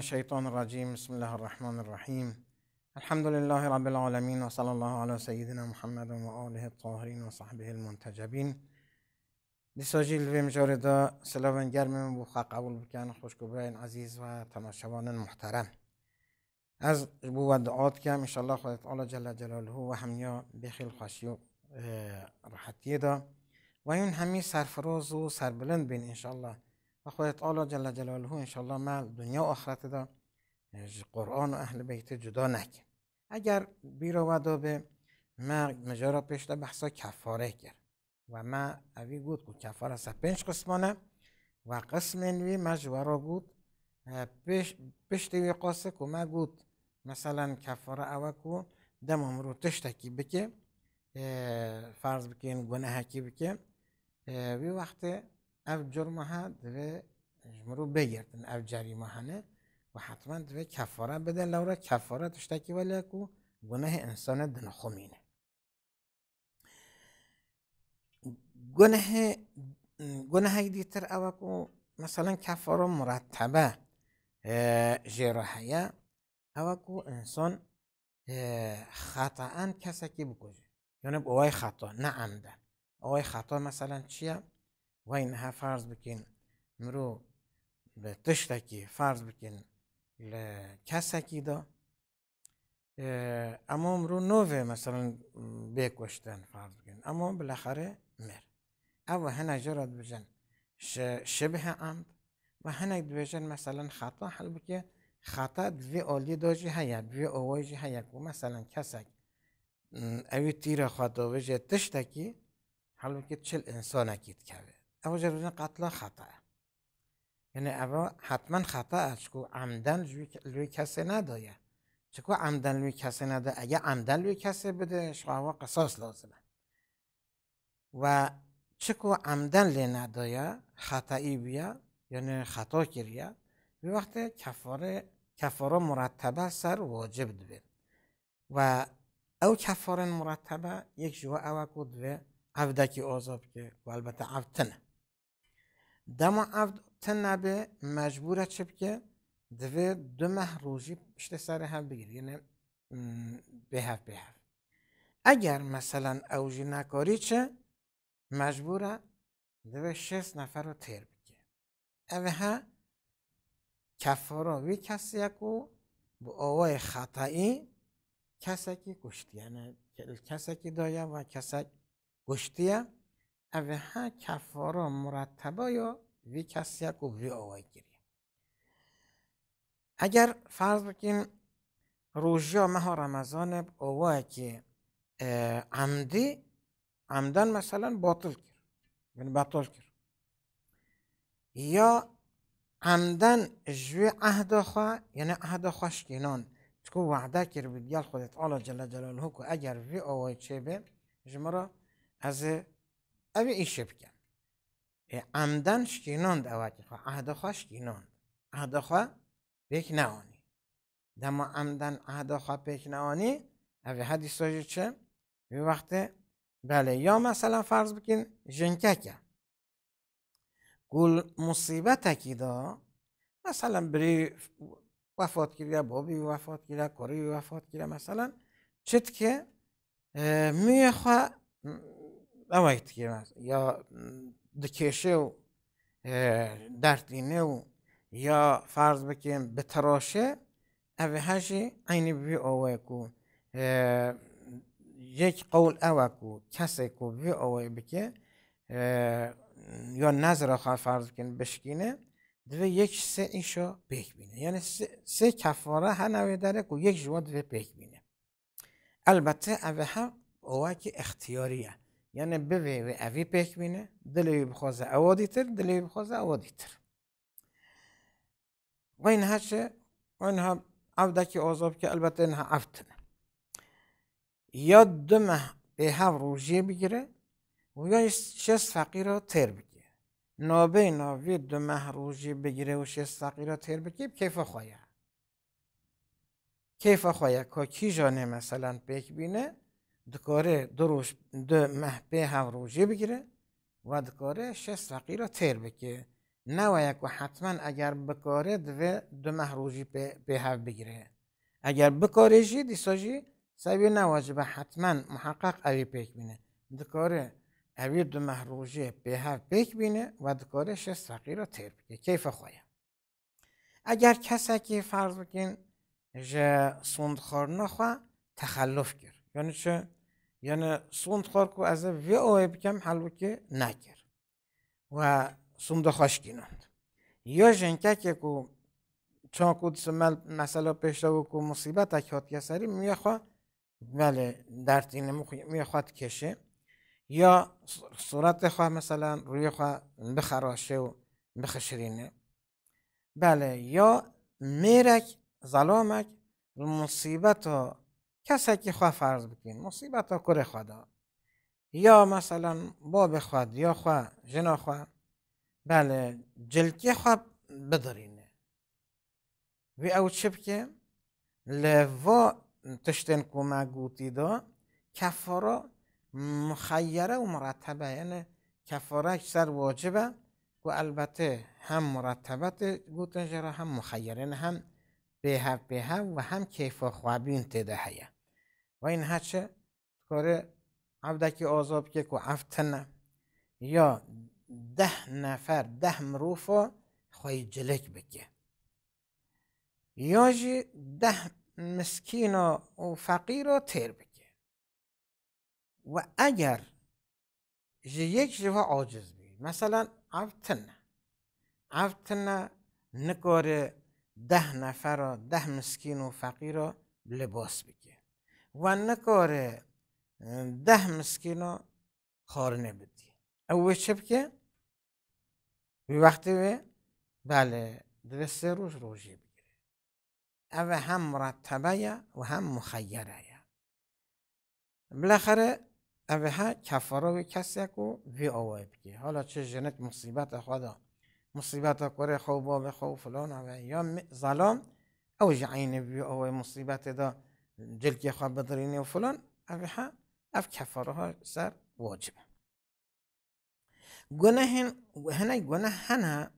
الشيطان الرجيم. بسم الله الرحمن الرحيم. الحمد لله رب العالمين وصلى الله على سيدنا محمد وآله الطاهرين وصحبه المنتجبين. دیساجی لویم جاردا سلاون گرم بو خاق قبول بکن خوشگوبرین عزیز و تماشاوان محترم از بو دعات کم انشالله خدا تعالی جل جلاله و همیا بخیل خوشی و راحتی دا و این همی سرفراز و سربلند بین انشالله و خدا تعالی جل جلاله انشالله ما دنیا و آخرت دا قرآن و اهل بیت جدا نکن. اگر بیرا ودا به ما مجارا پیش دا بحثا کفاره کرد و ما اوی گود که کفاره سه پنج قسمانه. و قسم وی مجورا گود پیش پشت وی قاسه که ما گود مثلا کفاره اوه کو. دم امرو تشتکی بکه. فرض بکن گناه کی بکه. وی وقت او جرمه ها دوه جمرو بگردن او جریمه و حتما دوه کفاره بده لورا کفاره تشتکی ولی کو گناه انسان دنخومینه گناه گناه دیتر او کو مثلا کفاره مرتبه جراحیه او کو انسان خطا کسکی بکشه یعنی اوای خطا نه عمدن اوای خطا مثلا چیه و اینها فرض بکن. مرو تشتکی فرض بکن. کسکی دا. اما مرو نوه مثلا بکشتن فرض بکن. اما بالاخره مر. او هنه جرد بجن. شبه عمد و هنه بجن مثلا خطا حل بکن خطا دوی آلی داجی هیا دوی آواجی هیا. که مثلا کسک اوی تیر خطا وجه تشتکی حالا که چل انسان اکید که او جرون قتل خطا یعنی او حتما خطا چکو عمدن لوی کسی ندایه چکو عمدن لوی کسی نده اگه عمدن لوی کسی بده شقاوا قصاص لازمه و چکو عمدن لی ندایه خطایی بیا یعنی خطا کریه به وقت کفاره کفاره مرتبه سر واجب دوه و او کفاره مرتبه یک جوا او کود و عبدکی آزاب که و البته عبد دما عبد تنه به مجبوره چه بکه دوه دو ماه روزی پشت سر هم بگیر یعنی به هف به اگر مثلا اوجی نکاری چه؟ مجبوره دوه شست نفر رو تیر بکه اوه کفارا وی کسی کو با آوای خطایی کسی که یعنی کسی که دایا مرتبه یا وی آوای گیری. اگر فرض بکن روژا ماه رمضان آوای که عمدی عمدن مثلا باطل کرد یعنی باطل کرد یا عمدن جوی عهد خوا یعنی عهد خوش کنان چکو وعده کر بیدیال خودت آلا جل جلاله که اگر وی آوای چه به جمرا از اوی ایشه بکن عمدن شکناند اواکی خوا عهد خوا شکناند عهد خوا پیک نوانی دما عمدن عهد خوا پیک نوانی اوی حدیث چه؟ وی وقت بله یا مثلا فرض بکن جنکه گل مصیبت کی دا مثلا بری وفات کرده بابی وفات کرده کاری وفات کرده مثلا چت که میخوا دکشه و دردینه و یا فرض بکن به تراشه اوه هجی عینی بی اوه کو یک قول اوه کو کسی کو بی اوه بکه یا نظر آخر فرض کن بشکینه دوه یک سه ایشو پیک بینه یعنی سه, کفاره ها نوی داره که یک جوا دوه پیک بینه البته اوه ها اوه که اختیاریه یعنی بوی و اوی پیک بینه دلوی بخوازه اوادی تر دلوی بخوازه اوادی تر. و و اینها عوده که آزاب که البته اینها عفتنه یا دمه به هف روژه بگیره و یا شست فقیر رو تر بگیره. نابه ناوی دو ماه روژه بگیره و شست فقیر رو تر بگیره. کیف خواهی کیف خواهی که کی جانه مثلا پیک بینه؟ دکاره دو, روش دو ماه به هف روژه بگیره و دکاره شست فقیر رو تر بگیره نوید و حتما اگر بکاره دوه دو مهروجی به هف بگیره اگر بکاره جی دیساجی سوی نواجب حتما محقق اوی پیک بینه دکاره اوی دو مهروجی به هف پیک بینه و دکاره شست فقیر را تیر بگه کیف خواهیم اگر کسی که فرض بکن جه سوندخار نخوا تخلف کرد یعنی چه؟ یعنی سوندخار که از وی اوه بکم حل که نکر و سوند خوش گینند یا جنکه که کو چون کو سمل مثلا پیشتا کو مصیبت اکات یا سری میخوا بله در تین می‌خواد کسی که خواه فرض بکن مصیبت ها کره خدا. یا مثلا باب خود یا خواه جنا خواه بله جلکی خواه بدارینه. و او چه بکه؟ لوا تشتن کما گوتی دا کفارا مخیره و مرتبه. یعنی کفاره اکثر واجبه. و البته هم مرتبت گوتن جرا هم مخیرین هم به به و هم کیف خوابین هیا. و این هچه کار عبدکی آزاب که که افتنه. یا ده نفر ده مروفا خواهی جلک بکه. یا جی ده مسکین و فقیر رو تیر بکه. و اگر جی یک جوا عاجز بی. مثلا افتنه. افتنه نکاره ده نفر را ده مسکین و فقیر را لباس بکه و نکاره ده مسکین را خار نبدی او چه بکه بی وقتی بله دو سه روز روژه بگیره. او هم مرتبه و هم مخیره. بالاخره او ها کفاره کسی کو وی آوه بگه حالا چه جنت مصیبت خدا. مصیبت کره خوب به خوب فلان و یا ظلام او جعین بی او مصیبت دا جلکی خواب بدرینی و فلان. او ها اف کفاره ها سر واجب. گناه هنه گناه هنه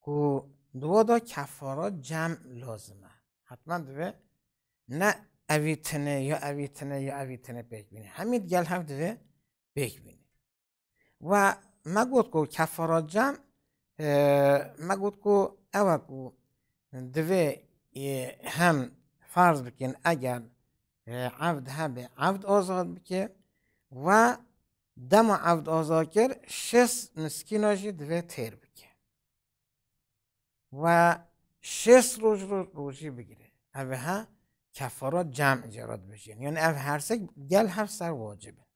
کو دو دا کفاره جمع لازمه. حتما دوه. نه اویتنه یا اویتنه یا اویتنه بیک بینه همین گل هم دوه بیک بینه و گفت که کفاره جمع کو او کو دوی هم فرض بکن اگر عبد هبه عبد آزاد بکه و دم عبد آزاد کرد شش مسکیناشی دوی تیر بکه و شش روز رو روزی بگیره اوه ها کفارات جمع جراد بشه یعنی او هر سه گل هر سر واجبه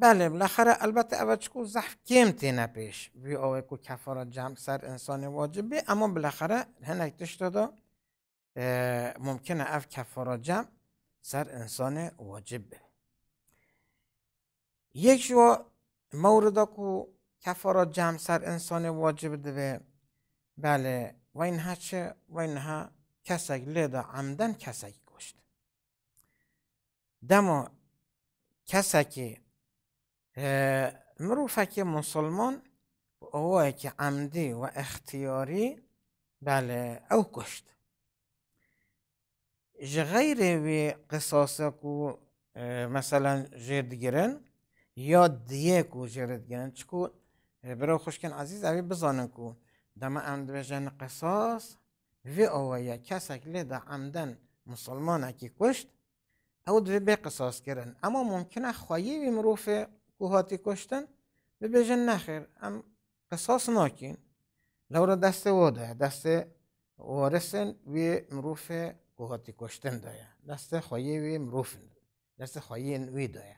بله بالاخره البته اول چکو زحف کم تینه پیش وی آوه کو کفارت جمع سر انسان واجبه اما بالاخره هنک تشت دادا ممکنه اف کفارت جمع سر انسان واجبه. یک شو مورد کو کفارات جمع سر انسان واجب ده بله و این ها چه؟ و این ها کسک لیدا عمدن کسک کشت. دما کسکی مروفک مسلمان اوه که عمدی و اختیاری بله او کشت. غیر وی قصاص کو مثلا جرد گرن یا دیه کو جرد گرن چکو برای خوشکن عزیز اوی بزانن کو دم عمد بجن قصاص وی اوه یا کسک لیده عمدن مسلمان که کشت او دوی به قصاص کردن اما ممکنه خواهی وی مروف کوهاتی کشتن ببیجن نخیر ام قصاص ناکین لورا دست واده دست وارسن وی مروف کوهاتی کشتن دایا دست خواهی وی مروف دست خواهی وی دایا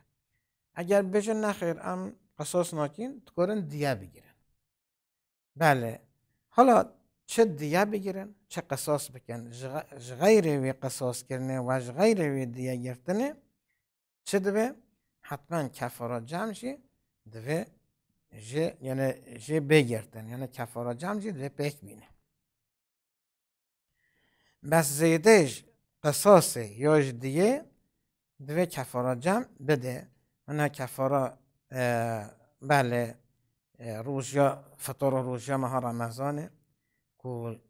اگر بجن نخیر ام قصاص ناکین تکارن دیا بگیرن بله حالا چه دیا بگیرن چه قصاص بکن غیر وی قصاص کرنه و غیر وی دیا گرتنه چه دوه حتما کفارات جمع شی دوه جه یعنی جه بگردن یعنی کفارات جمع شی دوه بک بینه. بس زیدش قصاص یاش دیگه دوه کفارات جمع بده. انا کفارا بله روژا فطور روژا ماه رمضانه. که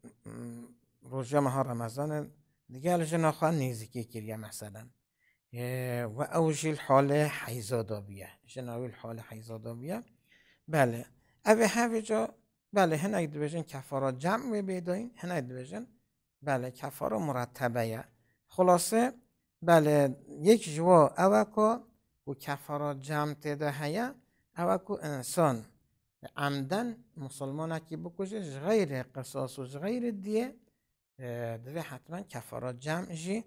روژا ماه رمضان دیگه الجنا خواه نیزکی کریه مثلا. و اوجی الحال حیزادابیه جناوی الحال حیزادابیه بله. اوه هفه جا بله هنه دویجن کفارا جمع بیداین هنه دویجن بله کفارا مرتبه خلاصه بله یک جوا اوکا و کفارا جمع تده هیا اوکو انسان. عمدن مسلمان که بکشه غیر قصاص و غیر دیه. دوی حتما کفارا جمع جی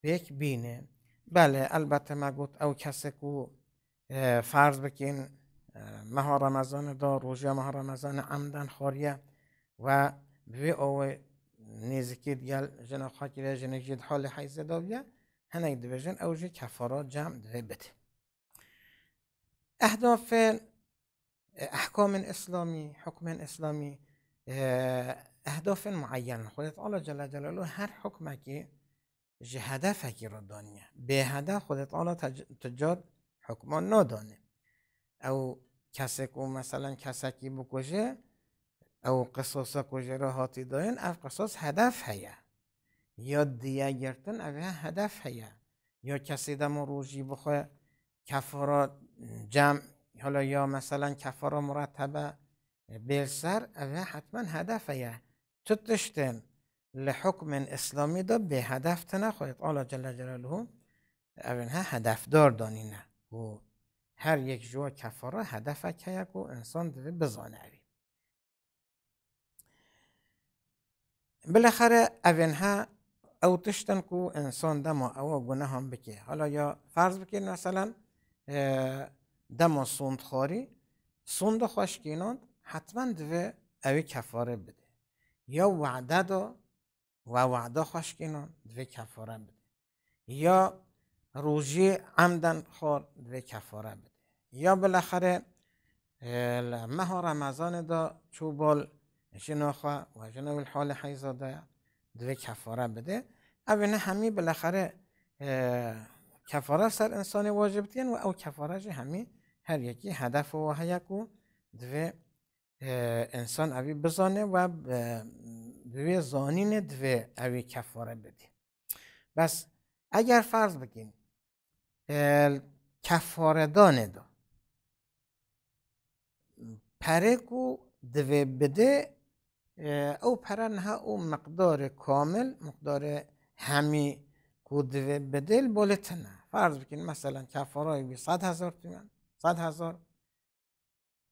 بیک بینه. بله البته ما گفت او کسی که فرض بکن ماه رمضان دا روژه ماه رمضان عمدن خوریه و بوی او نیزکی دیگل جنا خاکی جنا جد حال حیزه داویه هنگ دویجن او جی کفارا جمع دوی بده. اهداف احکام اسلامی حکم اسلامی اهداف معین. خودت الله جل جلاله هر حکم که جه هدف که را دانیه به هدف خودت الله تجار حکمان ندانه او کسی که مثلا کسی که بکشه او قصاص کجه را هاتی داین او قصاص هدف هیا یا دیه گرتن او هدف هیا یا کسی دم روژی بخواه کفارات جمع حالا یا مثلا کفارا مرتبه سر اوه حتما هدف یه تو تشتن. لحکم اسلامی دا به هدف تنخواهید آلا جل جلاله هدف دار دانینه و هر یک جوا کفارا هدف که و انسان دوی بزانه اوی. بالاخره اوین ها او تشتن کو انسان دما او گناه هم بکه. حالا یا فرض بکن مثلا دما خاری سوند خوشکینان حتما دوه اوی کفاره بده. یا وعده دا و وعده خوشکینان دوه کفاره بده. یا روژی عمدن خور دوه کفاره بده. یا بالاخره ماه رمضان دا چوبال جناخوا و جناب الحال حیزاده دوه کفاره بده. اوینه همی بالاخره کفاره سر انسان واجب تین و او کفاره همی هر یکی هدف و هیکو دوی انسان اوی بزانه و دوی زانین دوی اوی کفاره بدی بس اگر فرض بگیم کفاره دانه دا پره کو دوی بده او پره نه او مقدار کامل مقدار همی کو دوی بده بولتنه فرض بکنیم مثلا کفاره بی صد هزار تومن صد هزار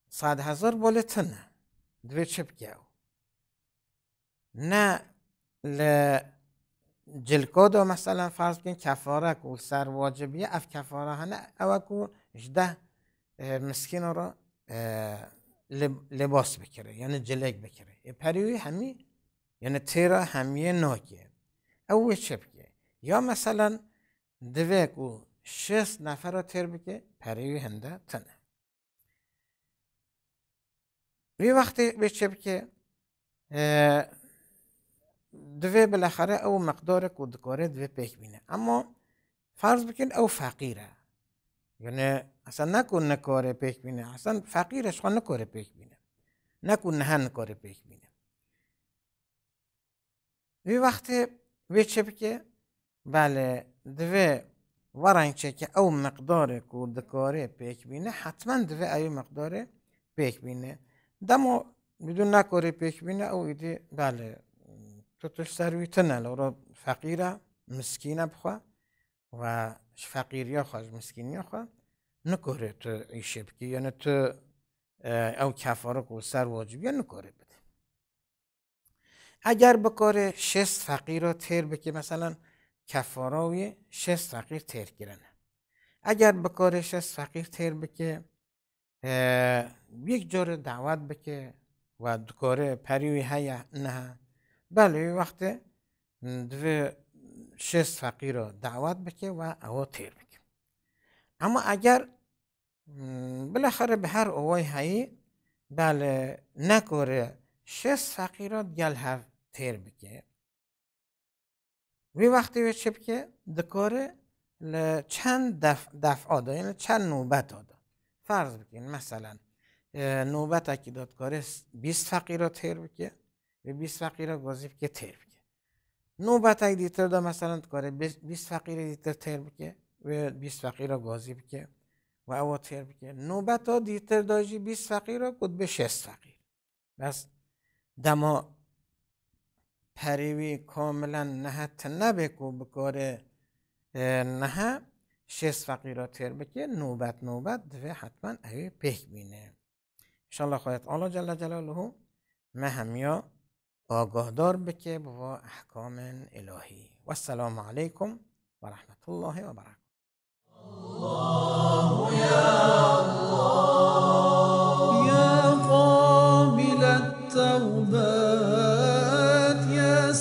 صد هزار بالتنه دوی چپ گیو نه ل جلکو دو مثلا فرض کن کفاره کو سر واجبیه اف کفاره هنه او کو اجده مسکین رو لباس بکره یعنی جلک بکره. پریوی همی یعنی تیرا همیه ناکه او چپ یا مثلا دوی کو شست نفر رو تیر بکه پریوی هنده تنه. وی وقتی بشه که دوی بالاخره او مقدار کودکاره دوی پیک بینه. اما فرض بکن او فقیره. یعنی اصلا نکن نکاره پیک بینه. اصلا فقیرش خواه نکاره پیک بینه. نکن نه نکاره پیک بینه. وی وقتی وی چه بکه؟ بله دوی ورنگ چه که او مقدار کودکاره پیک بینه حتما دوی او مقدار پیک بینه. دمو بدون نکاری پیش بینه او ایدی بله. تو توش سروی تنه لورا فقیره مسکینه بخوا و فقیریا خواهد مسکینیا خواه نکاره تو ایشه بکی یعنی او کفاره که سر واجبی نکاره بده. اگر بکاره شست فقیر رو تیر بکی مثلا کفاراوی شست فقیر تیر گیرنه اگر بکاره شست فقیر تیر بکی یک جور دعوت بکه و دکاره پریوی های نه بله وقت دو شست فقیر رو دعوت بکه و او تیر بکه. اما اگر بالاخره به هر اوای هایی بله نکوره شست فقیر رو گل هف تیر بکه. وی وقتی وی چه بکه دکاره چند دفع, دفع آده یعنی چند نوبت آده. فرض بکن مثلا نوبت که دادکاره 20 فقیر را تیر بکه. و 20 فقیر را گازی بکه تیر بکه نوبت اگه دیتر دا مثلا کاره 20 فقیر دیتر تیر بکه و 20 فقیر را گازی بکه و او تیر بکه نوبت ها دیتر داجی 20 فقیر را کد به 60 فقیر. بس دما پریوی کاملا نهت نبکو بکاره نه شش را تیر بکه نوبت نوبت دوه حتما اوی پیک بینه انشالله خواهد الله جل جلاله ما همیا آگاهدار بکه با احکام الهی. و السلام علیکم و رحمت الله و برکاته الله یا الله. یا قابل التوبات یا